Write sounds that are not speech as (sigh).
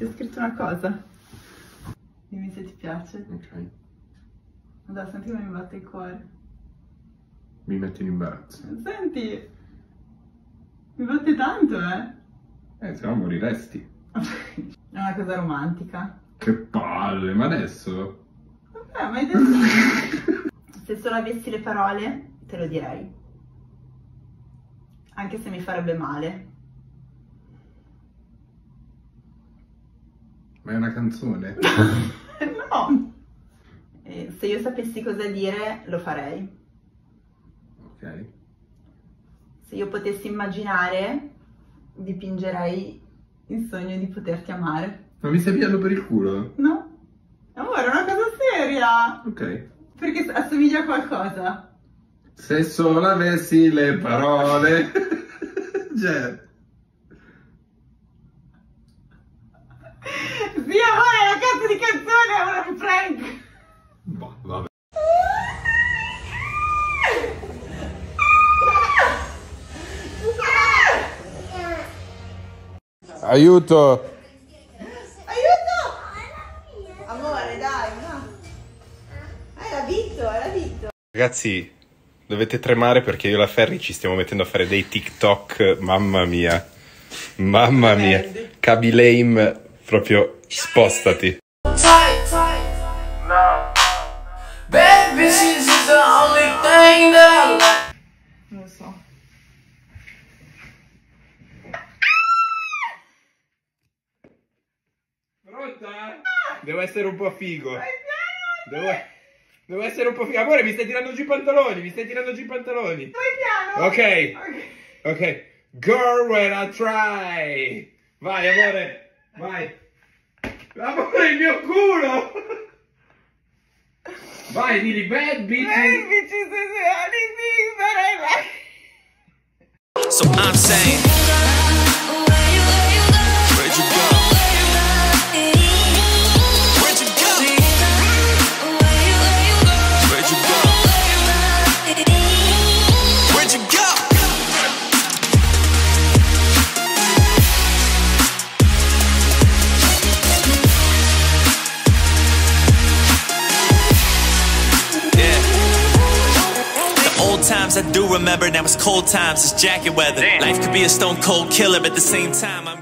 Ti ho scritto una cosa. Dimmi se ti piace. Ok. Dai, senti come mi batte il cuore. Mi metti in imbarazzo. Senti, mi batte tanto, eh. Eh, se no moriresti. (laughs) È una cosa romantica. Che palle, ma adesso? Vabbè, ma hai detto... Se solo avessi le parole, te lo direi. Anche se mi farebbe male. Ma è una canzone? (laughs) no! Eh, se io sapessi cosa dire, lo farei. Ok. Se io potessi immaginare, dipingerei il sogno di poterti amare. Ma mi stai pigliando per il culo? No? Amore, è una cosa seria! Ok. Perché assomiglia a qualcosa. Se solo avessi le parole. (laughs) cioè. Sì, amore, è una canzone, è un prank! Boh, vabbè. Aiuto! Aiuto! Amore, dai, no. Eh, l'ha vinto, l'ha vinto. Ragazzi, dovete tremare perché io e la Ferri ci stiamo mettendo a fare dei TikTok, mamma mia. Mamma mia. Verdi. Kabilame, proprio spostati. The only thing that I like. Non lo so. Pronta? Devo essere un po' figo. Vai piano! Devo, devo essere un po' figo. Amore, mi stai tirando giù i pantaloni, mi stai tirando giù i pantaloni. Vai piano! Ok. Ok. Ok. Girl when I try. Vai, amore. Vai. Amore, il mio culo. Vai, Lily, bad bitches. Hey, bitches is the only thing that I like. So I'm saying, times I do remember, now it's cold times, it's jacket weather. Life could be a stone cold killer, but at the same time, I'm